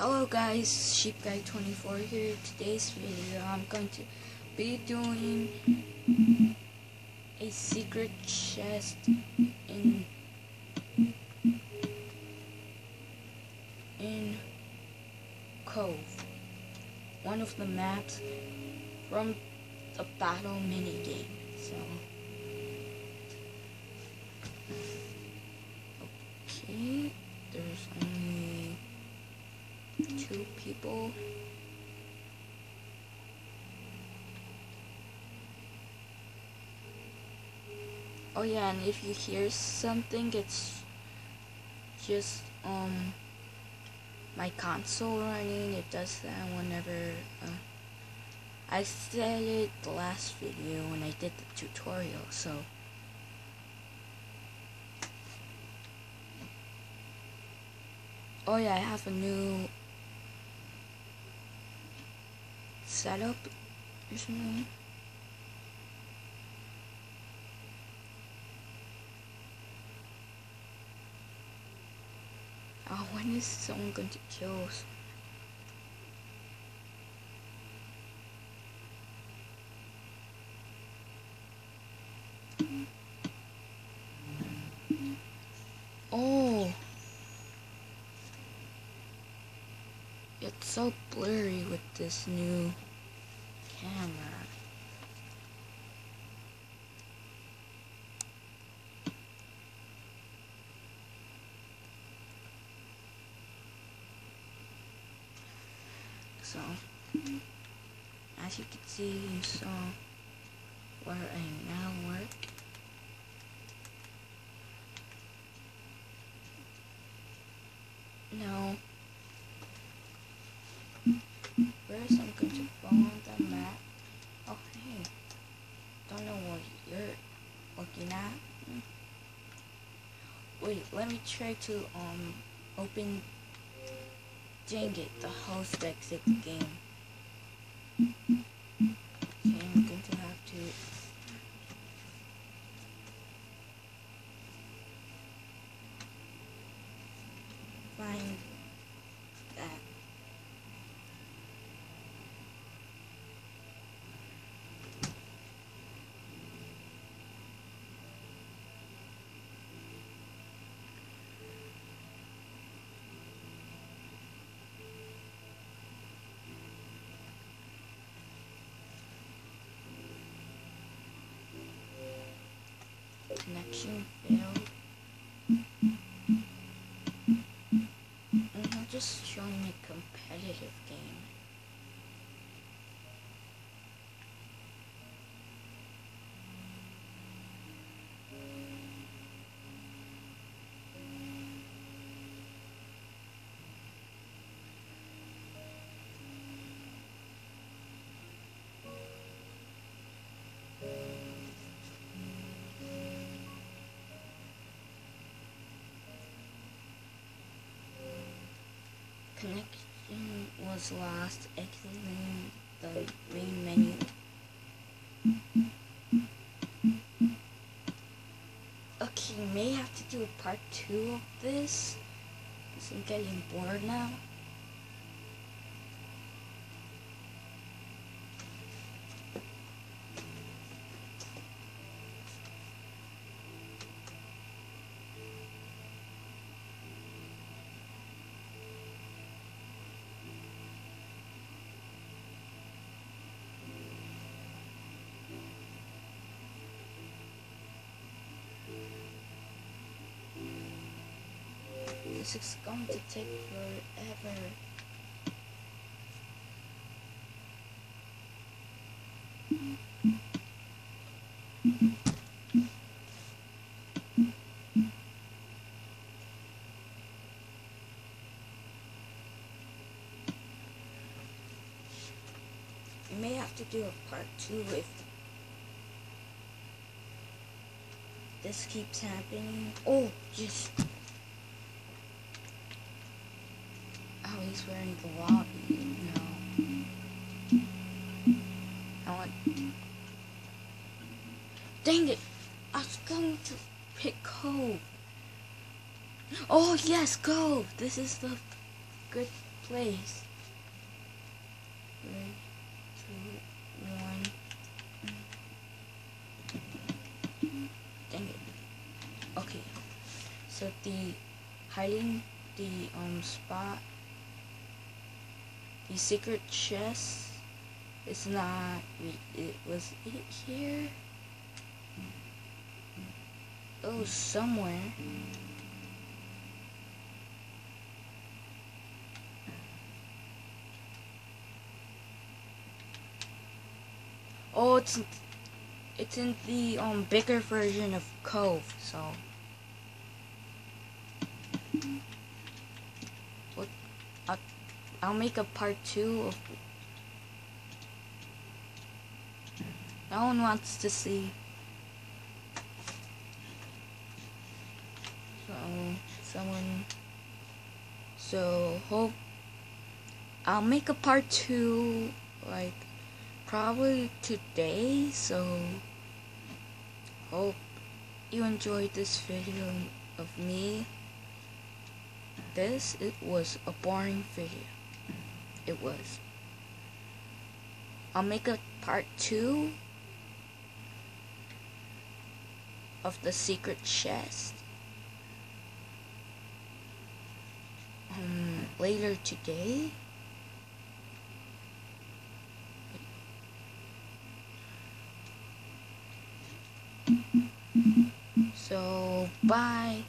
Hello guys, Sheep Guy 24 here. Today's video I'm going to be doing a secret chest in in Cove. One of the maps from the battle mini game. So Okay, two people. Oh yeah, and if you hear something, it's just um my console running. It does that whenever uh, I said it the last video when I did the tutorial. So. Oh yeah, I have a new setup or something. Oh, when is someone going to kill us? Oh. It's so blurry with this new camera. So, as you can see, you saw where I now work. No. Oh. Don't know what you're looking at. Wait, let me try to, um, open Dang it, the host exit game. Okay, I'm going to have to find that. Connection failed. And just showing a competitive game. Connection was lost. Exiting the main menu. Okay, may have to do a part two of this. Because I'm getting bored now. This is going to take forever. We may have to do a part two if this keeps happening. Oh, just. Oh, he's wearing the lobby. No. I want. Dang it! I was going to pick Cove. Oh, yes, Cove! This is the good place. Three, two, one. Dang it. Okay. So the hiding the um spot the secret chest? Is not it was it here? Oh somewhere. Oh it's it's in the um bigger version of cove so. What I'll, I'll make a part two of no one wants to see. So someone so hope I'll make a part two like probably today so hope you enjoyed this video of me. This it was a boring video it was. I'll make a part two of the secret chest. Um later today? So, bye.